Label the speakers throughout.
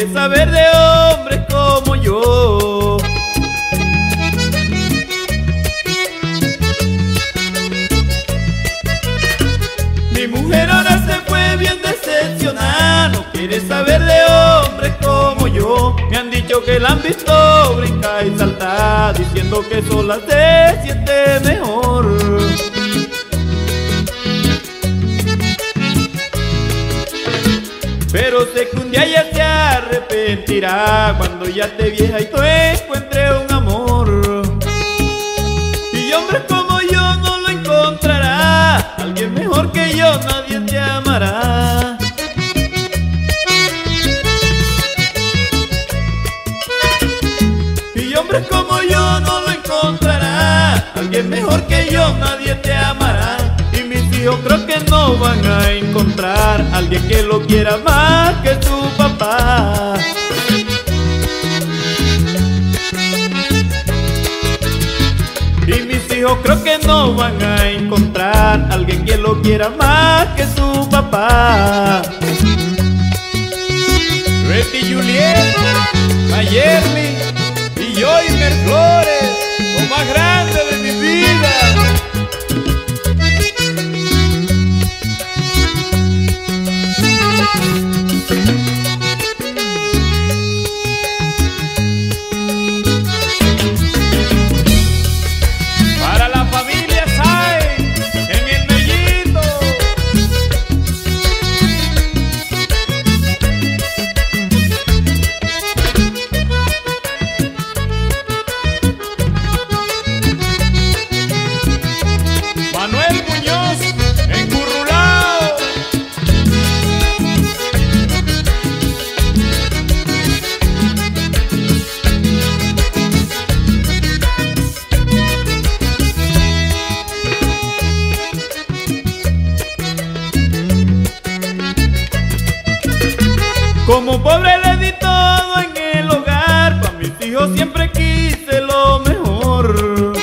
Speaker 1: saber de hombres como yo. Mi mujer ahora se fue bien decepcionada, no quiere saber de hombres como yo. Me han dicho que la han visto brincar y saltar, diciendo que sola se siente mejor. Pero sé que un día ya se arrepentirá cuando ya te vieja y tú encuentres un amor. Y hombres como yo no lo encontrará, alguien mejor que yo nadie te amará. Y hombres como yo no lo encontrará, alguien mejor que yo nadie te amará. Y mis hijos creo que no van a encontrar alguien que lo quiera más que su papá. Y mis hijos creo que no van a encontrar alguien que lo quiera más que su papá. Betty Juliet, Mayerly y yo y Flores, lo más grande Como pobre le di todo en el hogar, pa' mis hijos siempre quise lo mejor.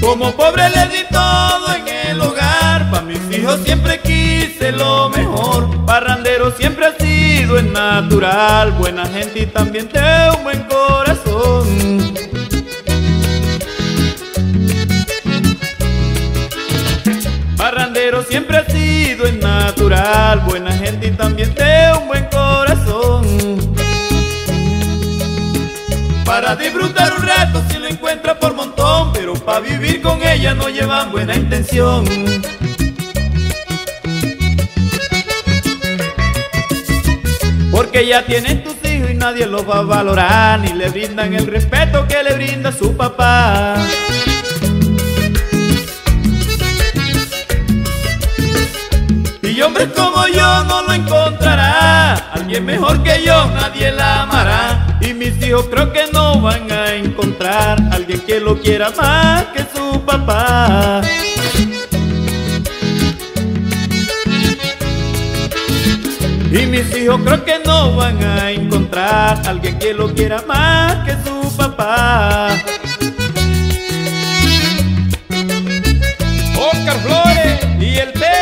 Speaker 1: Como pobre le di todo en el hogar, pa' mis hijos siempre quise lo mejor. Parrandero siempre ha sido en natural, buena gente y también de un buen corazón. Barrandero siempre ha sido en natural, buena gente y también de un buen corazón. Para disfrutar un rato si lo encuentra por montón, pero para vivir con ella no llevan buena intención. Porque ya tienen tus hijos y nadie los va a valorar, ni le brindan el respeto que le brinda su papá. hombre como yo no lo encontrará. Alguien mejor que yo nadie la amará. Y mis hijos creo que no van a encontrar alguien que lo quiera más que su papá. Y mis hijos creo que no van a encontrar alguien que lo quiera más que su papá. Oscar Flores y el P